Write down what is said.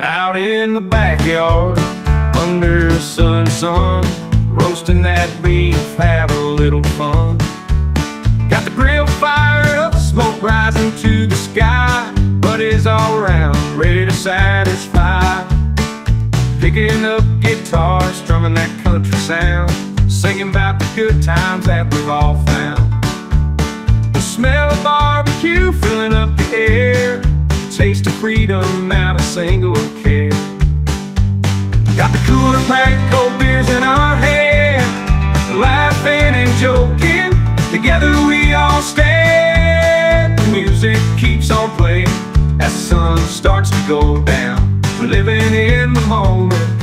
Out in the backyard, under the sun, sun, roasting that beef, have a little fun. Got the grill fired up, smoke rising to the sky, buddies all around, ready to satisfy. Picking up guitar, strumming that country sound, singing about the good times that we've all found. Taste of freedom out of single care. Got the cooler packed cold beers in our hand, laughing and joking. Together we all stand. The music keeps on playing as the sun starts to go down. We're living in the moment